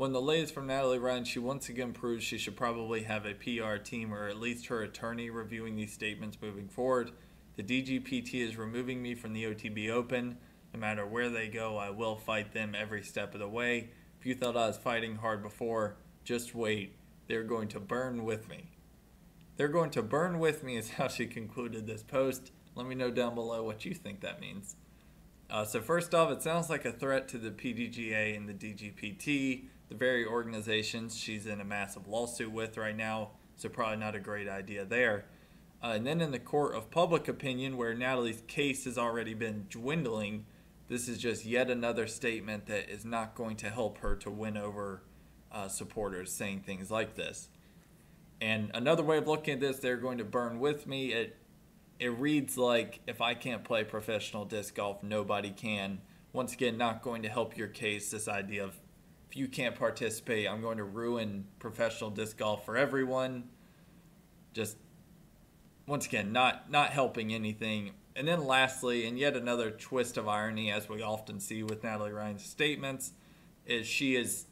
When the latest from Natalie Ryan, she once again proves she should probably have a PR team or at least her attorney reviewing these statements moving forward. The DGPT is removing me from the OTB Open. No matter where they go, I will fight them every step of the way. If you thought I was fighting hard before, just wait. They're going to burn with me. They're going to burn with me, is how she concluded this post. Let me know down below what you think that means. Uh, so, first off, it sounds like a threat to the PDGA and the DGPT, the very organizations she's in a massive lawsuit with right now. So, probably not a great idea there. Uh, and then in the court of public opinion, where Natalie's case has already been dwindling, this is just yet another statement that is not going to help her to win over uh, supporters saying things like this. And another way of looking at this, they're going to burn with me. It it reads like if I can't play professional disc golf, nobody can. Once again, not going to help your case. This idea of if you can't participate, I'm going to ruin professional disc golf for everyone. Just once again, not not helping anything. And then lastly, and yet another twist of irony, as we often see with Natalie Ryan's statements, is she is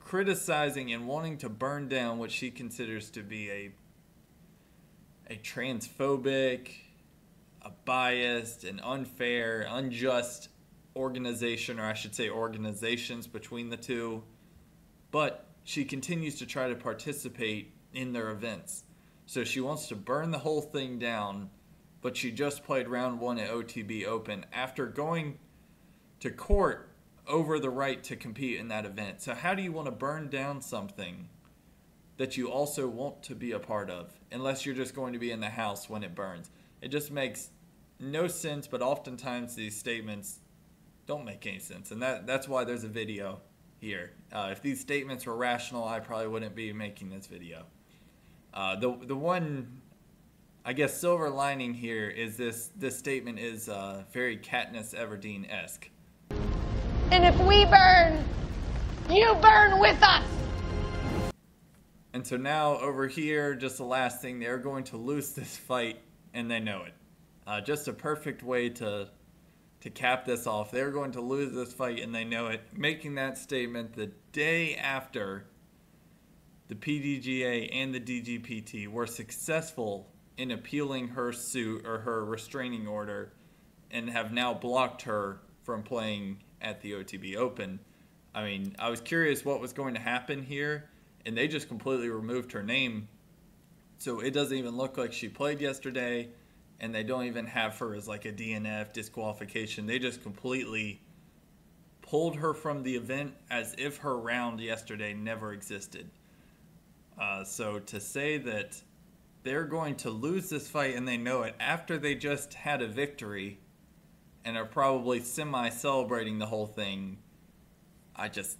criticizing and wanting to burn down what she considers to be a a transphobic, a biased, an unfair, unjust organization, or I should say organizations between the two. But she continues to try to participate in their events. So she wants to burn the whole thing down, but she just played round one at OTB Open after going to court over the right to compete in that event. So, how do you want to burn down something that you also want to be a part of, unless you're just going to be in the house when it burns? It just makes no sense, but oftentimes these statements don't make any sense. And that, that's why there's a video here. Uh, if these statements were rational, I probably wouldn't be making this video. Uh, the, the one, I guess, silver lining here is this, this statement is uh, very Katniss Everdeen esque. And if we burn, you burn with us. And so now over here, just the last thing, they're going to lose this fight, and they know it. Uh, just a perfect way to to cap this off. They're going to lose this fight, and they know it. Making that statement the day after the PDGA and the DGPT were successful in appealing her suit or her restraining order, and have now blocked her from playing at the OTB Open. I mean, I was curious what was going to happen here, and they just completely removed her name. So it doesn't even look like she played yesterday, and they don't even have her as like a DNF disqualification. They just completely pulled her from the event as if her round yesterday never existed. Uh, so to say that they're going to lose this fight and they know it after they just had a victory and are probably semi celebrating the whole thing. I just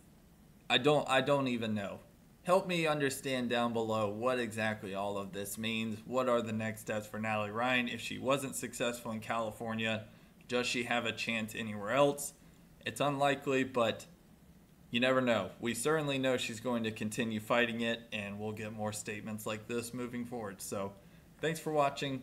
I don't I don't even know. Help me understand down below what exactly all of this means. What are the next steps for Natalie Ryan if she wasn't successful in California? Does she have a chance anywhere else? It's unlikely, but you never know. We certainly know she's going to continue fighting it, and we'll get more statements like this moving forward. So, thanks for watching.